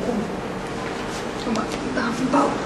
我，什么？你打不到了。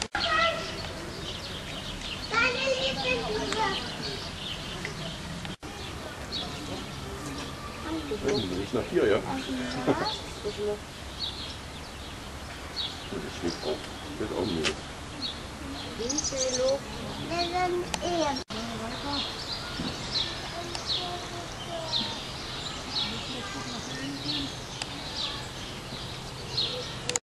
Riecht nach hier, ja? Das steht auch. Das ist auch eher.